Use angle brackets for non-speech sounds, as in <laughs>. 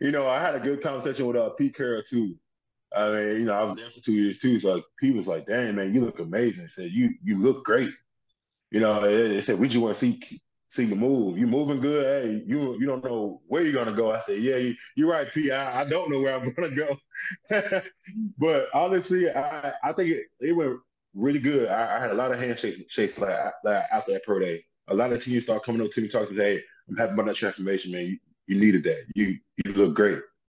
you know, I had a good conversation with uh, Pete Carroll too. I mean, you know, I was there for two years too. So Pete was like, "Damn, man, you look amazing." He said, "You you look great." You know, they said, "We just want to see see you move. You moving good. Hey, you you don't know where you're gonna go." I said, "Yeah, you, you're right, Pete. I, I don't know where I'm gonna go." <laughs> but honestly, I I think it, it went really good. I, I had a lot of handshakes shakes like, like after that pro day. A lot of teams start coming up to me talking "Hey, I'm happy about that transformation, man. You, you needed that. You look great."